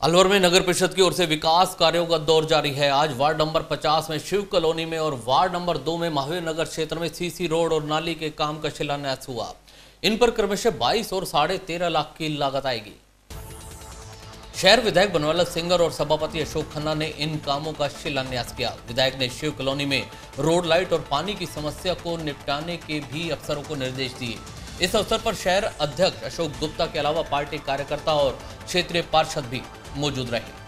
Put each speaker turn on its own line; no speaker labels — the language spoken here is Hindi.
अलवर में नगर परिषद की ओर से विकास कार्यों का दौर जारी है। आज वार्ड नंबर 50 में शिव कॉलोनी में और वार्ड नंबर 2 में महावीर नगर क्षेत्र में सीसी रोड और नाली के काम का शिलान्यास हुआ। इन पर क्रमशः 22 और साढ़े तेरह लाख की लागत आएगी। शहर विधायक बनवाला सिंगर और सभापति अशोक खन्ना ने इन कामों का शिलान्यास किया। विधायक ने शिव कॉलोनी में रोड लाइट और पानी की समस्या को निपटाने के भी अफसरों को निर्देश दिए। इस अवसर पर शहर अध्यक्ष अशोक गुप्ता के अलावा पार्टी कार्यकर्ता और क्षेत्रीय पार्षद भी मौजूद रहे।